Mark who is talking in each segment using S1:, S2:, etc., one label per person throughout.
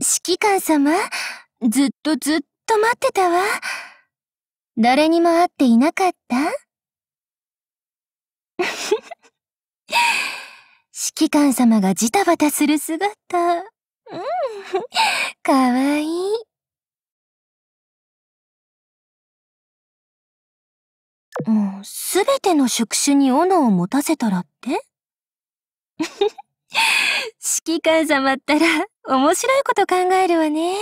S1: 指揮官様、ずっとずっと待ってたわ。誰にも会っていなかった？指揮官様がジタバタする姿。うん、かわいい。すべての触手に斧を持たせたらって？指揮官様ったら面白いこと考えるわね。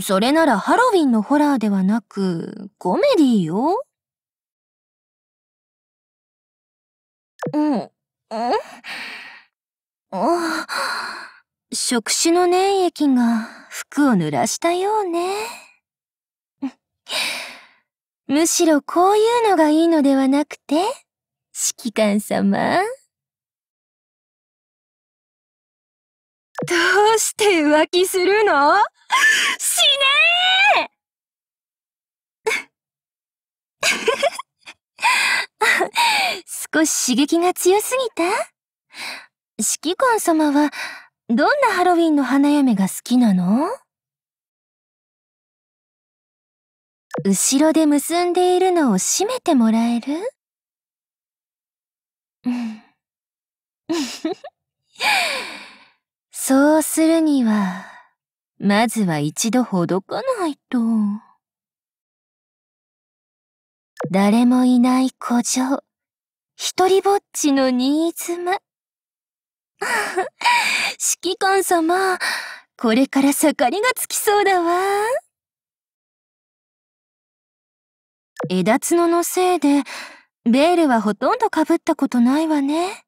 S1: それならハロウィンのホラーではなく、コメディよ。うん、うん、あ触手の粘液が服を濡らしたようね。むしろこういうのがいいのではなくて、指揮官様。どうして浮気するの？しねえ少し刺激が強すぎた？指揮官様は、どんなハロウィンの花嫁が好きなの？後ろで結んでいるのを締めてもらえる？そうするには、まずは一度ほどかないと。誰もいない古城、一人ぼっちの新妻。指揮官様、これから盛りがつきそうだわ。枝角のせいで、ベールはほとんど被ったことないわね。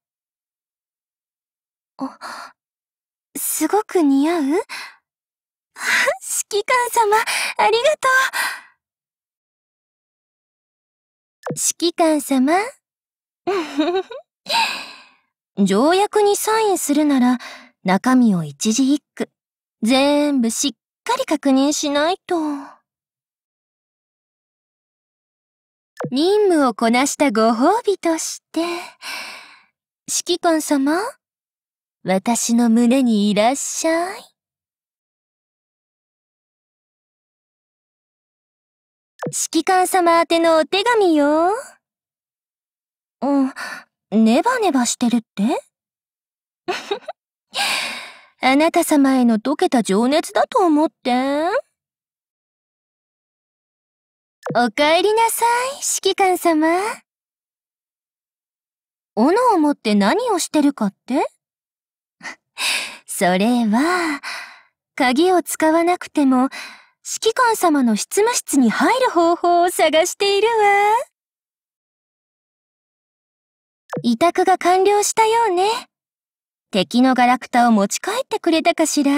S1: あ、すごく似合う？指揮官様、ありがとう。指揮官様？条約にサインするなら、中身を一字一句、全部しっかり確認しないと。任務をこなしたご褒美として、指揮官様？私の胸にいらっしゃい。指揮官様宛てのお手紙よ。うん、ネバネバしてるって？あなた様への溶けた情熱だと思って。お帰りなさい、指揮官様。斧を持って何をしてるかって？それは、鍵を使わなくても、指揮官様の執務室に入る方法を探しているわ。委託が完了したようね。敵のガラクタを持ち帰ってくれたかしら？